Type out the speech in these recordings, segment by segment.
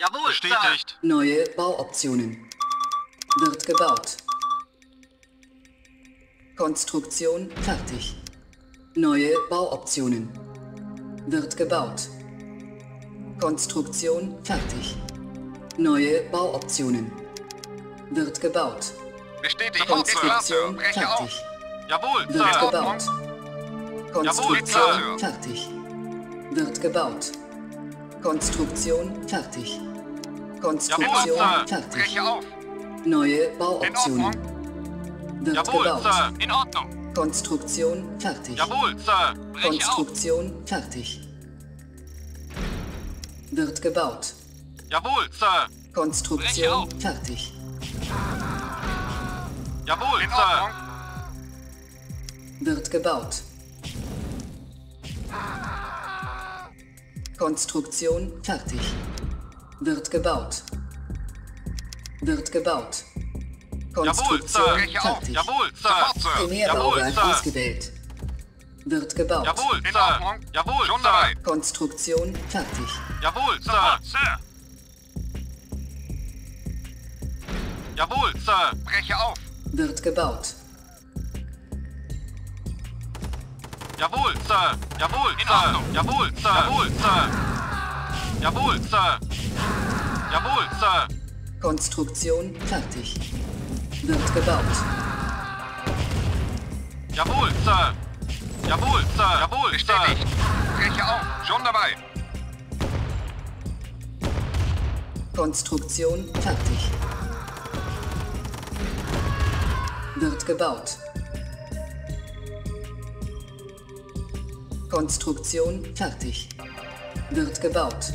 Jawohl, Sir. Bestätigt. Neue Bauoptionen. Wird gebaut. Konstruktion fertig. Neue Bauoptionen. Wird gebaut. Konstruktion fertig. Neue Bauoptionen. Wird gebaut. Bestätigt. Konstruktion Breche auf. fertig. Jawohl, Wird Sir. gebaut. Konstruktion Sir. fertig. Wird gebaut. Konstruktion fertig. Konstruktion Sir. fertig. Breche auf. Neue In Bauoptionen. Wird Jawohl, gebaut. Sir. In Ordnung. Konstruktion fertig. Jawohl, Sir. Breche auf. Konstruktion fertig. Wird gebaut. Jawohl, Sir. Konstruktion auf. fertig. Jawohl, In Sir. Ordnung. Wird gebaut. Konstruktion fertig. Wird gebaut. Wird gebaut. Konstruktion Sir. Breche auf. fertig. Jawohl, Sir. Sofort, Sir. Jawohl, Primärbauwerk Sir. ausgewählt. Wird gebaut. Jawohl, In Sir. Ordnung. Jawohl, Schon Sir. dabei. Konstruktion fertig. Jawohl, Sir. Sofort, Sir. Jawohl, Sir. Breche auf. Wird gebaut. Jawohl, Sir. Jawohl, In Sir. Ordnung. Jawohl, Sir. Jawohl, Sir. Jawohl, Sir. Jawohl, Sir. Konstruktion fertig. Wird gebaut. Jawohl, Sir. Jawohl, Sir. Jawohl, Sir. Bestätigt. Breche auf. Schon dabei. Konstruktion fertig. Wird gebaut. Konstruktion fertig. Wird gebaut.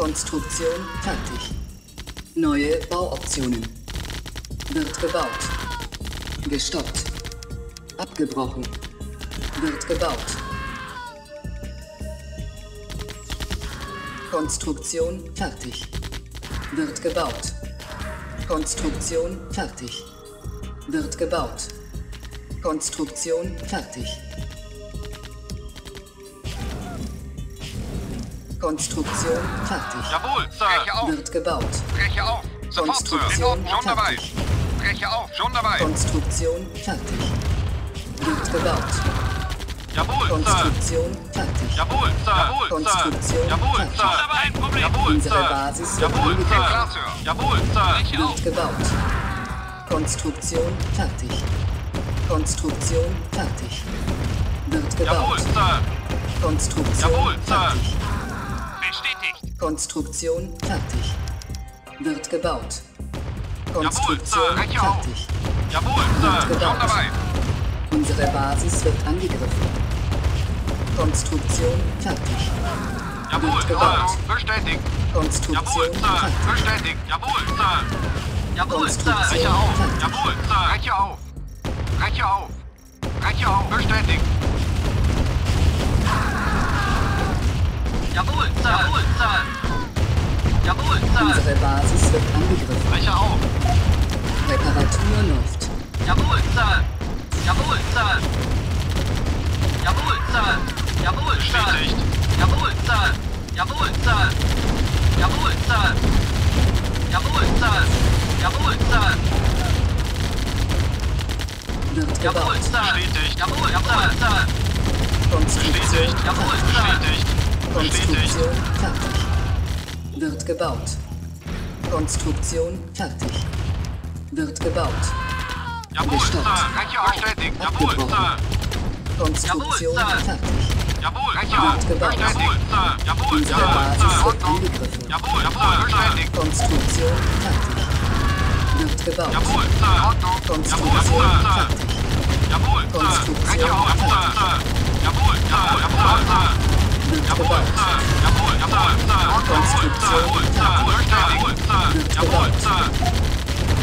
Konstruktion fertig. Neue Bauoptionen. Wird gebaut. Gestoppt. Abgebrochen. Wird gebaut. Konstruktion fertig. Wird gebaut. Konstruktion fertig. Wird gebaut. Konstruktion fertig. Konstruktion fertig. Jawohl, Breche Sir. auf. Wird gebaut. Breche auf. Sofort, Sir. In Konstruktion Ordnung. Schon dabei. fertig. Breche auf. Schon dabei. Konstruktion fertig. Wird gebaut. Jawohl, Sir. Konstruktion fertig. Jawohl, Sir. Jawohl, Sir. Konstruktion Jawohl, fertig. Sir. Kein Problem. Jawohl, Unsere Sir. Basis wird Jawohl. Sir. Klar, Sir. Jawohl, Sir. Breche auf. Wird gebaut. Konstruktion fertig. Konstruktion fertig. Wird Jawohl, gebaut. Sir. Konstruktion Jawohl, Sir. fertig. Bestätigt. Konstruktion fertig. Wird gebaut. Sir. Konstruktion Breche auf. fertig. Jawohl, Wird Sir. Schon gebaut. dabei. Unsere Basis wird angegriffen. Konstruktion fertig. Jawohl, Wird Sir. gebaut. Bestätigt. Jawohl, Konstruktion Sir. fertig. Bestätigt. Jawohl, Sir. Jawohl, Sir. Breche auf. fertig. Jawohl, Sir. Breche auf. Breche auf. Breche auf. Bestätigt. Sir. Jawohl. Jawohl, Sir. Unsere Basis wird angegriffen. Breche auf. Reparatur läuft. Jawohl, Sir. Jawohl, Sir. Jawohl, Sir. Jawohl. Bestätigt. Jawohl, Sir. Jawohl, Sir. Jawohl, Sir. Jawohl, Sir. Jawohl. Wird Jawohl. Bestätigt. Jawohl, Jawohl, Sir. Konstruktion Bestätigt. Jawohl. Sir. Bestätigt. Konstruktion fertig. Wird gebaut. Konstruktion fertig. Wird gebaut. Jawohl, Gestoppt. Sir. Auf. Bestätigt. Jawohl, Sir. Konstruktion Jawohl, Sir. fertig. Jawohl, Breche Sir. auf. gebaut. Jawohl, Sir. Jawohl, Unsere jawohl, Basis Sir. wird angegriffen. Jawohl, jawohl. Bestätigt. Konstruktion fertig. Wird gebaut. Jawohl, Sir. Konstruktion fertig. Jawohl, Sir. Konstruktion Jawohl, fertig. Jawohl, Sir. Jawohl, Sir. Jawohl. Jawohl, jawohl. Jawohl. Jawohl. Jawohl.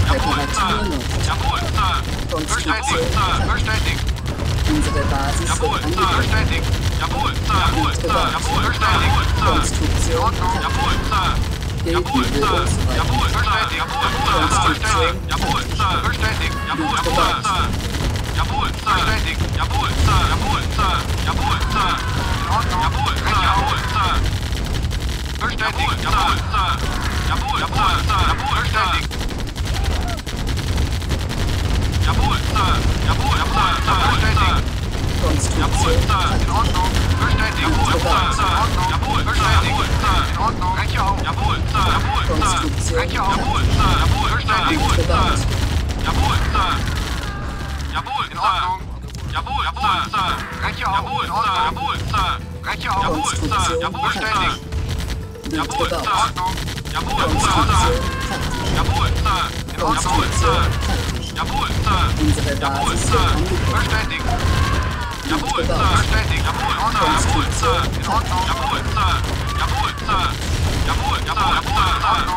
Jawohl, Sir. Jawohl, Bestätigt, Sir. fertig. Bestätigt. Unsere Basis Jawohl, angegriffen. Bestätigt. Jawohl, Sir. Jawohl, gebaut. Jawohl. Sir. Konstruktion. Jawohl, Sir. Jawohl, ausreichend. Jawohl, bestätigt. Jawohl, Sir. Bestätigt. Jawohl, Sir. Bestätigt. Jawohl, Wird jawohl, gebaut. Sir. Jawohl. Bestätigt. Jawohl, Sir. Jawohl, Sir. Jawohl, Sir. In Ordnung. Jawohl, Sir. Jawohl, Sir. Bestätigt. Jawohl, Sir. Jawohl, jawohl, Sir. Jawohl, bestätigt. Jawohl, Sir. Jawohl, jawohl, Sir. Bestätigt. Jawohl, Sir. In. Ordnung. Bestätigt. Jawohl, Sir. Sir. In Ordnung. Jawohl, bestätigt. Sir. In Ordnung. Rechte auf. Jawohl, Sir. Jawohl, Sir. Auf. Jawohl. Sir. Jawohl. Wird Jawohl. Sir. Jawohl, Sir. Jawohl, in Ordnung. Jawohl, jawohl, Sir. Auf. Jawohl, Sir. Jawohl, Sir. Auf. Jawohl, Sir. Jawohl, bestätigt. Jawohl, Sir. In. Ordnung. Jawohl, Sir. Jawohl, Sir. Jawohl, Sir. Jawohl, Sir. Jawohl, Sir. Bestätigt. Jawohl. Sir. Bestätigt. Jawohl, Sir. Jawohl, Sir. In Ordnung. Jawohl, Sir. Jawohl, Sir. Jawohl, jawohl, jawohl, Sir.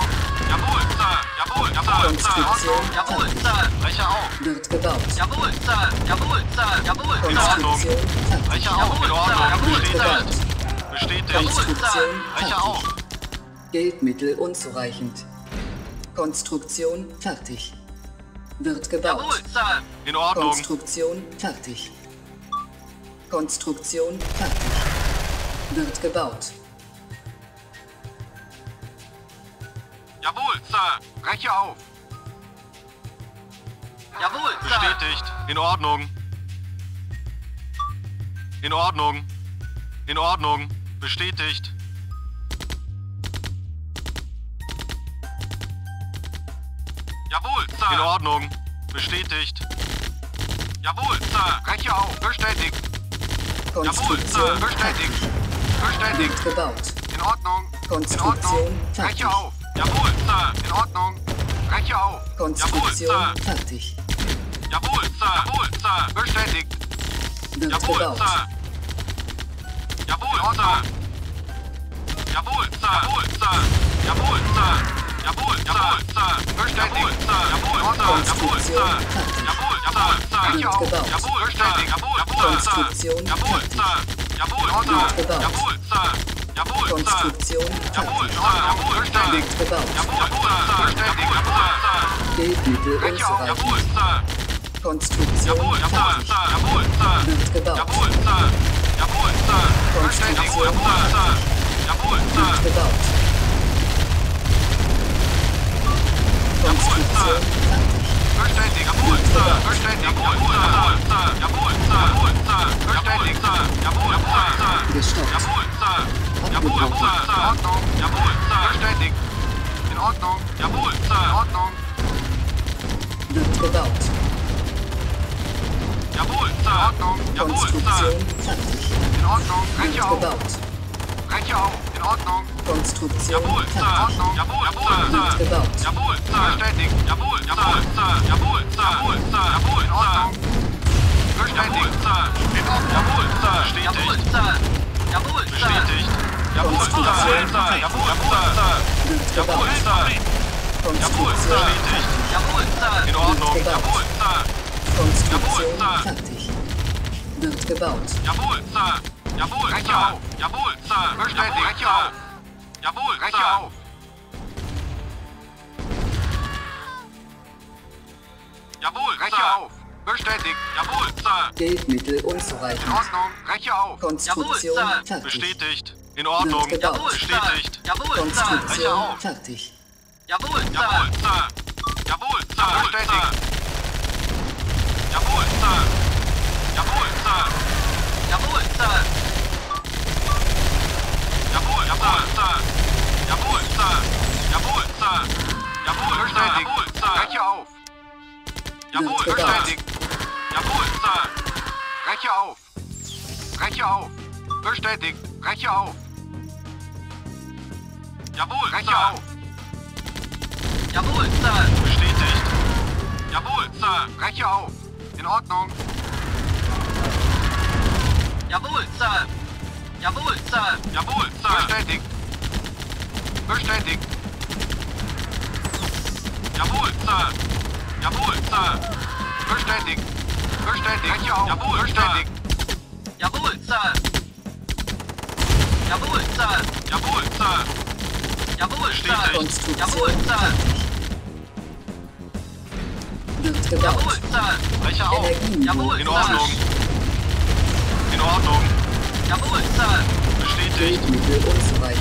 Jawohl, Sir. Jawohl, jawohl, Sir. Ordnung. Jawohl. Sir. Brecher auf. Wird gebaut. Jawohl, Sir. Jawohl, Sir. Jawohl, In Ordnung. Konstruktion fertig. Brecher auf. In Jawohl, Sir. Ordnung. Jawohl, Sir. Bestätigt. Konstruktion Brecher auf. Geldmittel unzureichend. Konstruktion fertig. Wird Jawohl, gebaut. Sir. In Ordnung. Konstruktion fertig. Konstruktion fertig. Wird gebaut. Jawohl, Sir. Brecher auf. Jawohl, Sir. Bestätigt. In Ordnung. In Ordnung. In Ordnung. Bestätigt. Jawohl, Sir. In Ordnung. Bestätigt. Jawohl, Sir. Breche auf. Bestätigt. Jawohl, Sir. Konstruktion Bestätigt. Bestätigt. Gebaut. In Ordnung. Konstruktion In Ordnung. Breche auf. Jawohl, Sir. In Ordnung. Breche auf. Jawohl, Konstruktion Sir. fertig. Jawohl, Sir. Jawohl, Sir. Bestätigt. Wird Jawohl, gebaut. Sir. Jawohl, Sir. Jawohl, Sir. Jawohl, Sir. Jawohl, Sir. Jawohl, jawohl, Sir. Bestätigt, Sir. Jawohl, Sir. Jawohl, Sir. Jawohl, jawohl, Sir. Wird gebaut. Jawohl, bestätigt. Jawohl, jawohl, Sir. Jawohl. Sir. Jawohl, Sir. Jawohl, Sir. Jawohl, Sir. Konstruktion Jawohl. Sir. Jawohl, gebaut. Jawohl, Sir. Bestätigt. Jawohl, Sir. Breche auf. Jawohl. Sir. Konstruktion Jawohl, jawohl. Sir. Jawohl, Sir. Wird gebaut. Jawohl, Sir. Jawohl, Sir. Konstruktion Jawohl, Sir. Jawohl, Sir. Wird gebaut. Konstruktion fertig. Bestätigt. Jawohl, Sir. Bestätigt. Jawohl, jawohl, Sir. Jawohl, Sir. Jawohl, Sir. Bestätigt, Sir. Jawohl, jawohl. Gestoppt. Jawohl, Sir. Jawohl, jawohl. In Ordnung. Jawohl, Sir. Bestätigt. In Ordnung. Jawohl, Sir. In Ordnung. Wird gebaut. Jawohl, Sir. In Ordnung. Jawohl, Sir. Konstruktion fertig. In Ordnung. Breche Wird auf. Breche auf. In Ordnung. Konstruktion Jawohl, Sir. Jawohl, jawohl, Sir. gebaut. Jawohl, Sir. Bestätigt. Jawohl, jawohl, Sir. Jawohl, Sir. Jawohl, Sir. Jawohl, in Ordnung. Bestätigt, Sir. In Ordnung. Jawohl, Sir. Jawohl, Bestätigt. Sir. Jawohl, Sir. Bestätigt. Jawohl, Sir. Jawohl, Sir. Jawohl, jawohl, Sir. Jawohl. Sir. Jawohl, Sir. fertig. Jawohl, Sir. In Ordnung. Jawohl, Sir. Konstruktion Jawohl, Sir. fertig. Wird gebaut. Jawohl, Sir. Jawohl, Sir. Jawohl, Sir. Bestätigt, Breche auf. Jawohl, Breche auf. Jawohl, Breche auf. Bestätigt. Jawohl, Sir. Geldmittel In unzureichend. Ordnung. Breche auf. Konstruktion Jawohl, Sir. fertig. Bestätigt. In Ordnung. Jawohl, Sir. Bestätigt. Jawohl, Sir. Breche Konstruktion auf. fertig. Jawohl, Jawohl, Sir. Sir. Jawohl, Sir. Bestätigt. Jawohl, Sir. Jawohl, Breche auf. Jawohl, breche auf. Jawohl, Sir. Bestätigt. Jawohl, Sir. Breche auf. In Ordnung. Jawohl, Sir. Jawohl, Sir. Jawohl, Sir. Bestätigt. Bestätigt. Jawohl, Sir. Jawohl, Sir. Bestätigt. Bestätigt. Breche auf. Jawohl, Bestätigt. Jawohl, Sir. Jawohl, Sir. Jawohl, Sir. Jawohl, Sir. Jawohl, Sir. fertig. Wird gebaut. Jawohl, Sir. Breche auf. Energieniveau Jawohl, In Ordnung. In Ordnung. Jawohl, Sir. Bestätigt.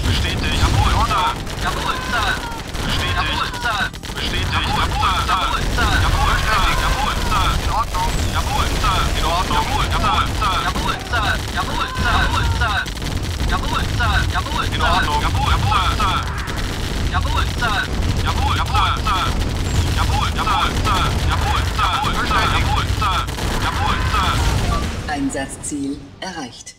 Bestätigt. Jawohl, Sir. Jawohl, Sir. Bestätigt. Jawohl, Sir. Bestätigt. Jawohl, Sir. Jawohl, Sir. Jawohl, Sir. Jawohl, Sir. In Ordnung. Jawohl, Sir. In Ordnung. Jawohl, jawohl, Sir. Jawohl, Sir. Jawohl, Sir. Jawohl, Sir. Jawohl, Sir. In. Ordnung. Jawohl, jawohl, Sir. Jawohl, Sir. Jawohl, jawohl, Sir. Jawohl, jawohl, Sir. Jawohl, Sir. Jawohl, Sir. Jawohl, Sir. Jawohl, Sir. Einsatzziel erreicht.